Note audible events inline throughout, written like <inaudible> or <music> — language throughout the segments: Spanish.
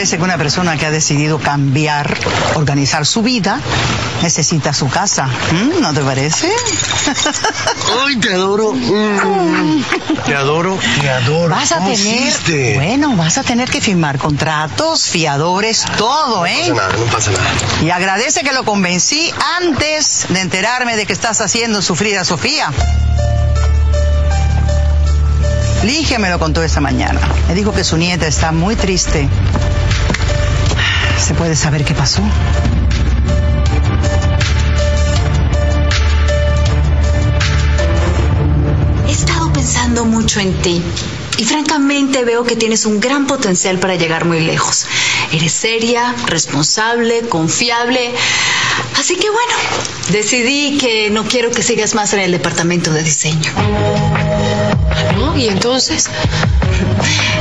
parece que una persona que ha decidido cambiar, organizar su vida, necesita su casa. ¿Mm? ¿No te parece? <laughs> Ay, te adoro. Mm. Te adoro, te adoro. Vas a ¿Cómo tener, hiciste? bueno, vas a tener que firmar contratos, fiadores, todo, No ¿eh? pasa nada, no pasa nada. Y agradece que lo convencí antes de enterarme de que estás haciendo sufrir a Sofía. Ligia me lo contó esta mañana. Me dijo que su nieta está muy triste. ¿Se puede saber qué pasó? He estado pensando mucho en ti y francamente veo que tienes un gran potencial para llegar muy lejos. Eres seria, responsable, confiable. Así que bueno, decidí que no quiero que sigas más en el departamento de diseño. ¿No? Y entonces,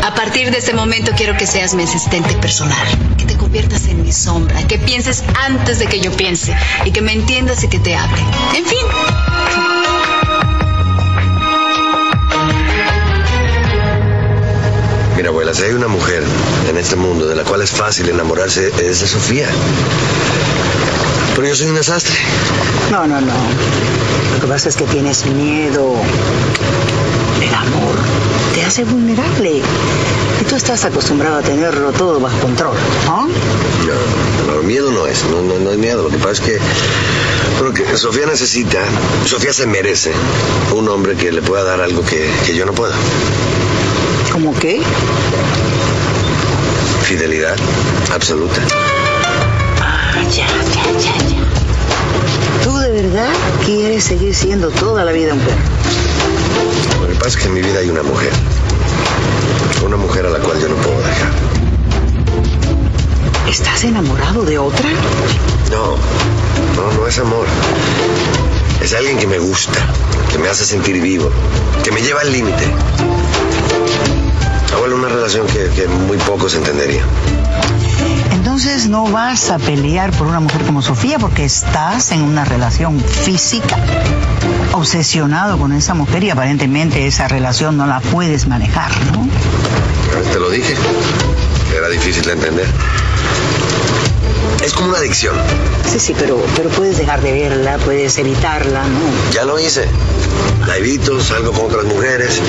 A partir de este momento quiero que seas mi asistente personal, que te conviertas en mi sombra, que pienses antes de que yo piense y que me entiendas y que te hable. En fin, Mira, abuela, si hay una mujer en este mundo de la cual es fácil enamorarse, es de Sofía. Pero yo soy un desastre. No, no, no. Lo que pasa es que tienes miedo. Amor te hace vulnerable. Y tú estás acostumbrado a tenerlo todo bajo control, ¿no? No, no, miedo no es, no, no, no es miedo. Lo que pasa es que, Sofía necesita, Sofía se merece un hombre que le pueda dar algo que, que yo no puedo. ¿Cómo qué? Fidelidad absoluta. Ah, ya, ya, ya, ya. ¿Tú de verdad quieres seguir siendo toda la vida un perro? Lo que pasa es que en mi vida hay una mujer. Una mujer a la cual yo no puedo dejar. ¿Estás enamorado de otra? No, no, no es amor. Es alguien que me gusta, que me hace sentir vivo, que me lleva al límite. Abuelo, una relación que, que muy pocos entenderían. Entonces no vas a pelear por una mujer como Sofía porque estás en una relación física, obsesionado con esa mujer y aparentemente esa relación no la puedes manejar, ¿no? Te lo dije. Era difícil de entender. Es como una adicción. Sí, sí, pero, pero puedes dejar de verla, puedes evitarla, ¿no? Ya lo hice. La evito, salgo con otras mujeres.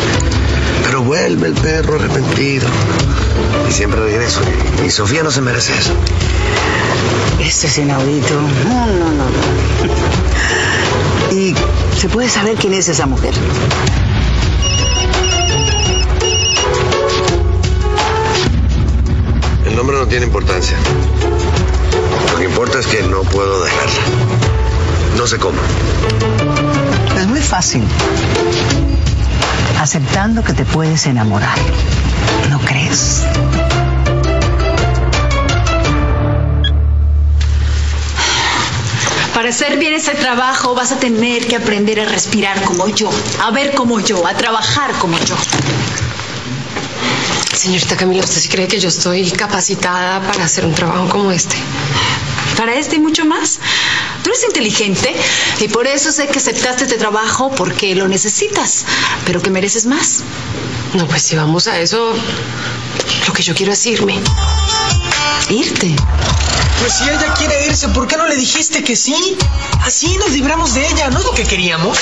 Pero vuelve el perro arrepentido. Y siempre regreso. Y Sofía no se merece eso. Esto es inaudito. No, no, no, no. ¿Y se puede saber quién es esa mujer? El nombre no tiene importancia. Lo que importa es que no puedo dejarla. No sé cómo. Es muy fácil. Aceptando que te puedes enamorar. ¿No crees? para hacer bien ese trabajo vas a tener que aprender a respirar como yo, a ver como yo, a trabajar como yo. señorita Camila, ¿usted sí cree que yo estoy capacitada para hacer un trabajo como este? Para este y mucho más. Tú eres inteligente y por eso sé que aceptaste este trabajo porque lo necesitas, pero que mereces más. No, pues si vamos a eso, lo que yo quiero es irme. Irte. Pues si ella quiere irse, ¿por qué no le dijiste que sí? Así nos libramos de ella, ¿no es lo que queríamos?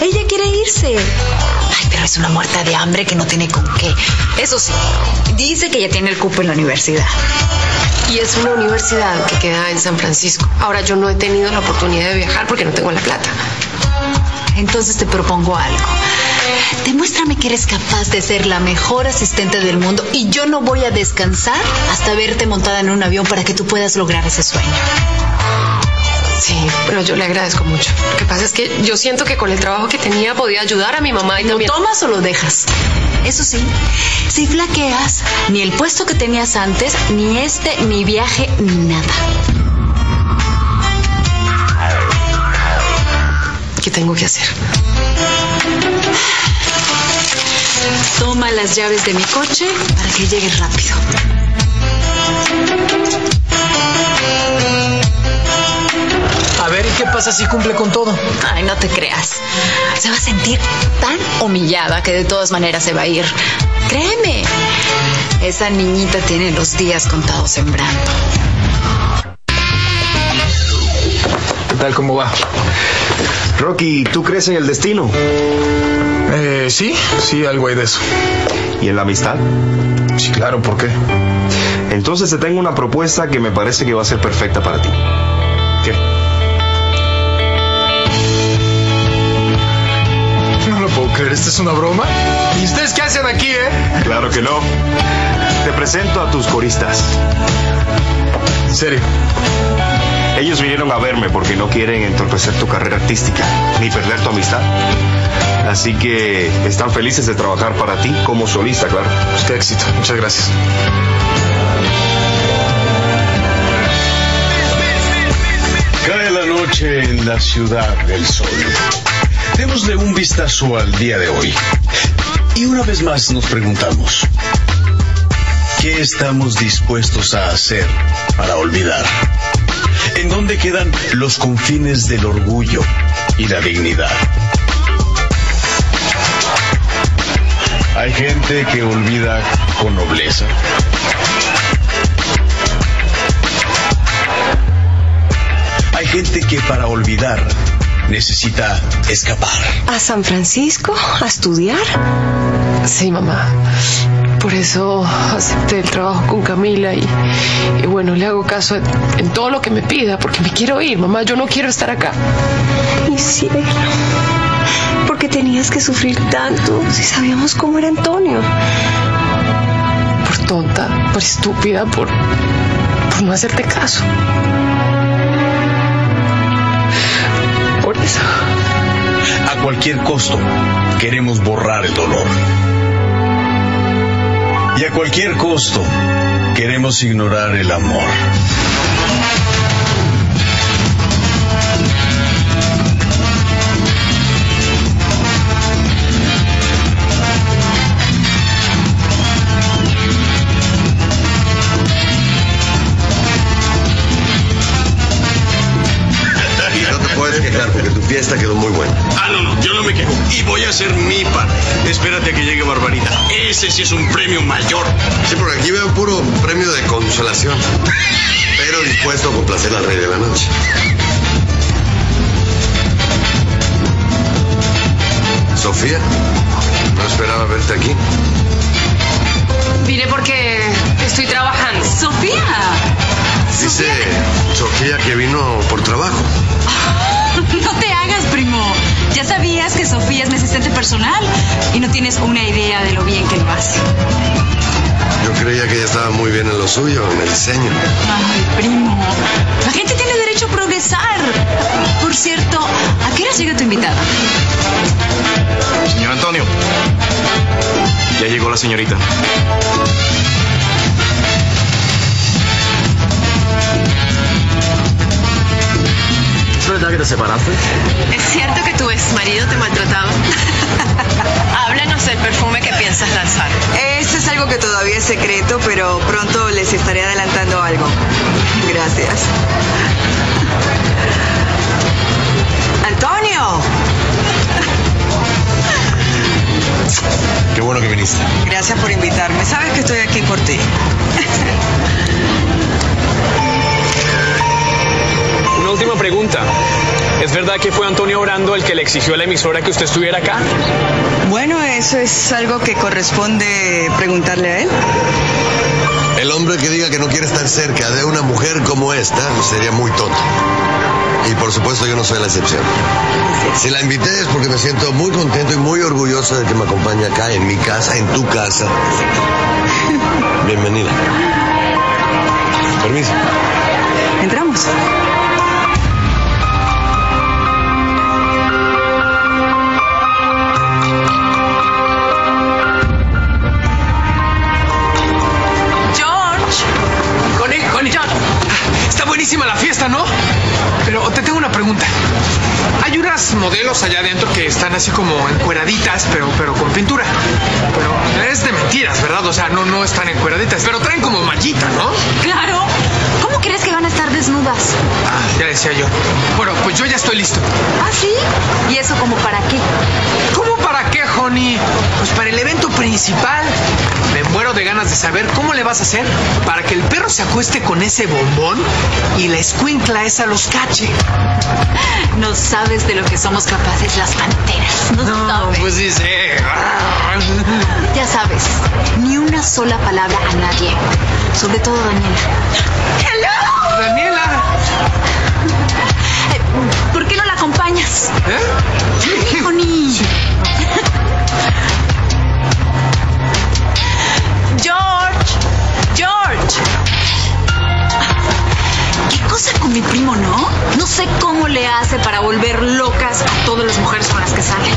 Ella quiere irse. Ay, pero es una muerta de hambre que no tiene con qué. Eso sí, dice que ya tiene el cupo en la universidad. Y es una universidad que queda en San Francisco. Ahora yo no he tenido la oportunidad de viajar porque no tengo la plata. Entonces te propongo algo. Demuéstrame que eres capaz de ser la mejor asistente del mundo y yo no voy a descansar hasta verte montada en un avión para que tú puedas lograr ese sueño. Sí, pero yo le agradezco mucho. Lo que pasa es que yo siento que con el trabajo que tenía podía ayudar a mi mamá y ¿Lo también... tomas o lo dejas? Eso sí, si flaqueas, ni el puesto que tenías antes, ni este, ni viaje, ni nada. ¿Qué tengo que hacer? Toma las llaves de mi coche para que llegues rápido. A ver, ¿y qué pasa si cumple con todo? Ay, no te creas. Se va a sentir tan humillada que de todas maneras se va a ir. Créeme. Esa niñita tiene los días contados sembrando. ¿Qué tal? ¿Cómo va? Rocky, ¿tú crees en el destino? Eh, sí, sí, algo hay de eso. ¿Y en la amistad? Sí, claro, ¿por qué? Entonces te tengo una propuesta que me parece que va a ser perfecta para ti. ¿Qué? Puedo creer, ¿esta es una broma? ¿Y ustedes qué hacen aquí, eh? Claro que no. Te presento a tus coristas. En serio. Ellos vinieron a verme porque no quieren entorpecer tu carrera artística, ni perder tu amistad. Así que están felices de trabajar para ti como solista, claro. Pues qué éxito, muchas gracias. Cae la noche en la ciudad del sol. Démosle un vistazo al día de hoy. Y una vez más nos preguntamos, ¿qué estamos dispuestos a hacer para olvidar? ¿En dónde quedan los confines del orgullo y la dignidad? Hay gente que olvida con nobleza. Hay gente que para olvidar necesita escapar. ¿A San Francisco? ¿A estudiar? Sí, mamá. Por eso acepté el trabajo con Camila y, y bueno, le hago caso en, en todo lo que me pida porque me quiero ir, mamá. Yo no quiero estar acá. Mi cielo. ¿Por qué tenías que sufrir tanto si sabíamos cómo era Antonio? Por tonta, por estúpida, por, por no hacerte caso. A cualquier costo queremos borrar el dolor. Y a cualquier costo queremos ignorar el amor. Puedes quejar porque tu fiesta quedó muy buena. Ah, no, no, yo no me quejo. Y voy a hacer mi parte. Espérate a que llegue Barbarita. Ese sí es un premio mayor. Sí, porque aquí veo puro premio de consolación. Pero dispuesto a complacer al rey de la noche. Sofía, no esperaba verte aquí. Vine porque estoy trabajando. Sofía. Dice Sofía que vino por trabajo. <laughs> No te hagas, primo. Ya sabías que Sofía es mi asistente personal y no tienes una idea de lo bien que lo hace. Yo creía que ella estaba muy bien en lo suyo, en el diseño. Ay, primo. La gente tiene derecho a progresar. Por cierto, ¿a qué hora llega tu invitada? Señor Antonio. Ya llegó la señorita. Verdad que te separaste? ¿Es cierto que tu ex marido te maltrataba? <laughs> Háblanos del perfume que piensas lanzar. Este es algo que todavía es secreto, pero pronto les estaré adelantando algo. Gracias. Antonio, Qué bueno que viniste. gracias por invitarme. Sabes que estoy aquí por ti. <laughs> Una última pregunta. ¿Es verdad que fue Antonio Orando el que le exigió a la emisora que usted estuviera acá? Bueno, eso es algo que corresponde preguntarle a él. El hombre que diga que no quiere estar cerca de una mujer como esta sería muy tonto. Y por supuesto yo no soy la excepción. Si la invité es porque me siento muy contento y muy orgulloso de que me acompañe acá, en mi casa, en tu casa. Bienvenida. Permiso. Entramos. Allá adentro que están así como encueraditas, pero, pero con pintura. Pero es de mentiras, ¿verdad? O sea, no, no están encueraditas, pero traen como mallita, ¿no? Claro. ¿Cómo crees que van a estar desnudas? Ah, ya decía yo. Bueno, pues yo ya estoy listo. ¿Ah, sí? ¿Y eso como para qué? ¿Cómo para qué, Honey? Pues para el evento principal. Me muero de ganas de saber cómo le vas a hacer para que el perro se acueste con ese bombón y la escuincla esa los cache. No sabes de lo que somos capaces las panteras. No, No, sabes. pues sí sé. Ya sabes, ni una sola palabra a nadie. Sobre todo a Daniela. Daniela. Eh, ¿Por qué no la acompañas? ¿Eh? Hijo con mi primo, no? No sé cómo le hace para volver locas a todas las mujeres con las que sale.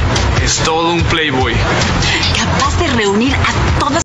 Es todo un playboy. Capaz de reunir a todas